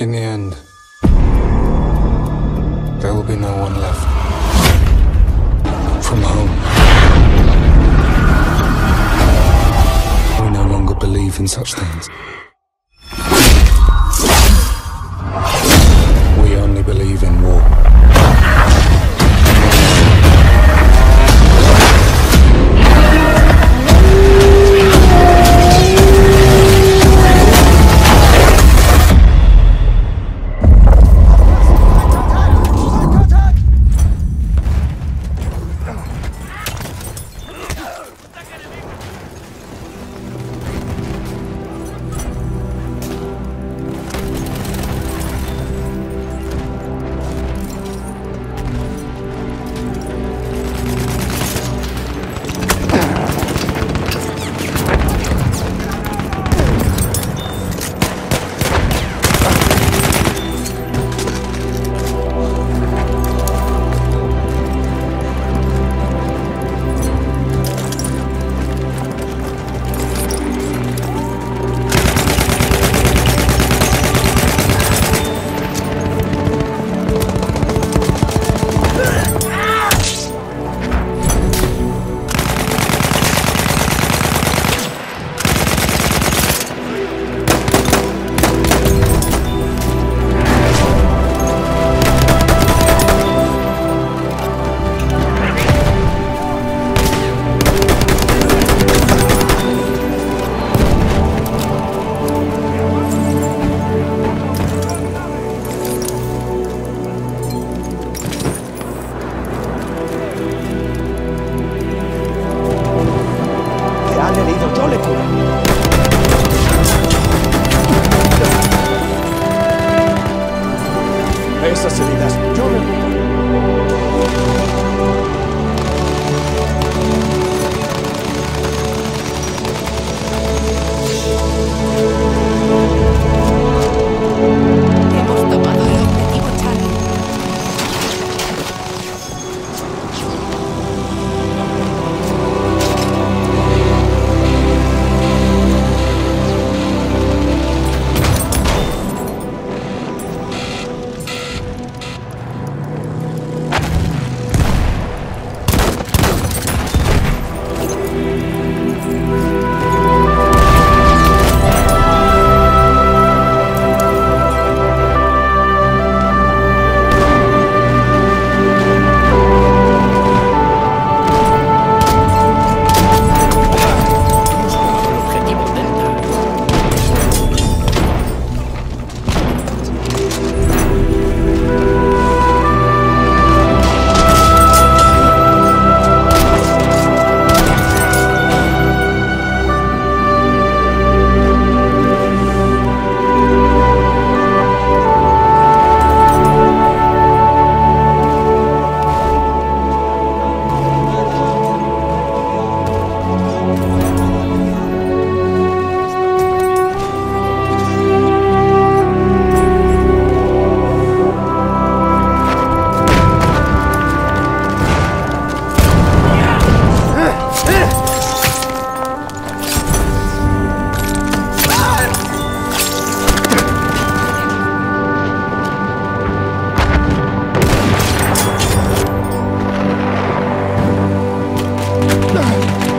In the end, there will be no one left from home. We no longer believe in such things. esas heridas. Yo me. Bye.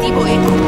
Objetivo Eco.